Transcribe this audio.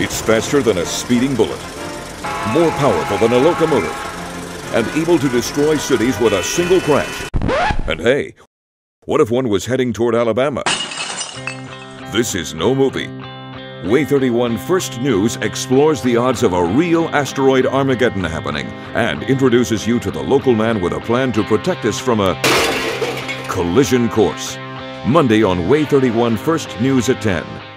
It's faster than a speeding bullet, more powerful than a locomotive, and able to destroy cities with a single crash. And hey, what if one was heading toward Alabama? This is no movie. WAAY 31 First News explores the odds of a real asteroid Armageddon happening and introduces you to the local man with a plan to protect us from a collision course. Monday on WAAY 31 First News at 10.